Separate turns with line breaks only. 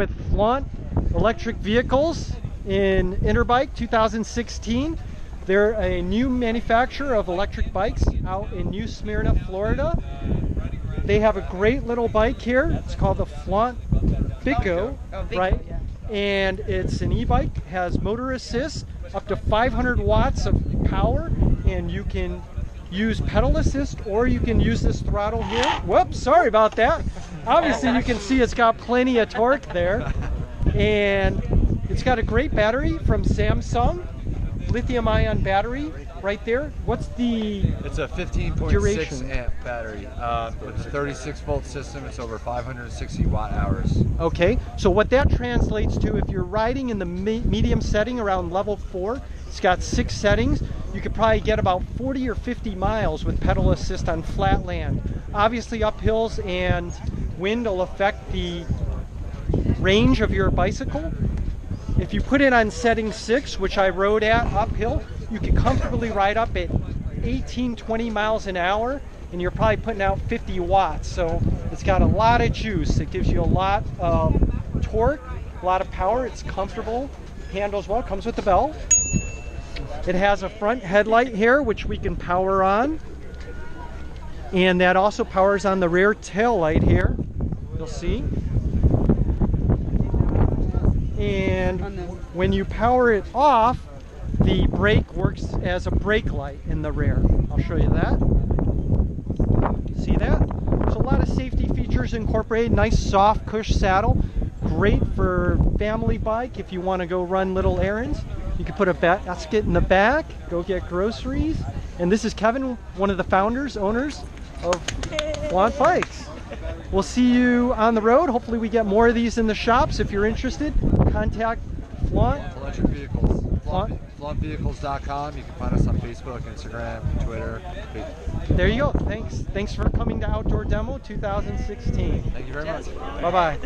with Flaunt Electric Vehicles in Interbike 2016. They're a new manufacturer of electric bikes out in New Smyrna, Florida. They have a great little bike here. It's called the Flaunt Vico,
Oh,
right? And it's an e-bike, has motor assist, up to 500 watts of power, and you can use pedal assist or you can use this throttle here. Whoops, sorry about that. Obviously you can see it's got plenty of torque there. And it's got a great battery from Samsung, lithium ion battery right there. What's the
It's a 15.6 amp battery. Uh, with a 36 volt system, it's over 560 watt hours.
Okay, so what that translates to, if you're riding in the me- medium setting around level four, it's got six settings. You could probably get about 40 or 50 miles with pedal assist on flat land. Obviously, uphills and wind will affect the range of your bicycle. If you put it on setting six, which I rode at uphill, you can comfortably ride up at 18, 20 miles an hour, and you're probably putting out 50 watts. So it's got a lot of juice. It gives you a lot of torque, a lot of power. It's comfortable, handles well, comes with the bell. It has a front headlight here, which we can power on. And that also powers on the rear tail light here. You'll see. And when you power it off, the brake works as a brake light in the rear. I'll show you that. See that? There's a lot of safety features incorporated. Nice soft cush saddle. Great for family bike if you want to go run little errands. You can put a basket in the back, go get groceries. And this is Kevin, one of the founders, owners of Flaunt Bikes. We'll see you on the road. Hopefully we get more of these in the shops. If you're interested, contact Flaunt.
Electric vehicles.
Flaunt.
Flaunt.vehicles.com. You can find us on Facebook, Instagram, Twitter.
There you go. Thanks. Thanks for coming to Outdoor Demo 2016.
Thank you very much.
Bye bye.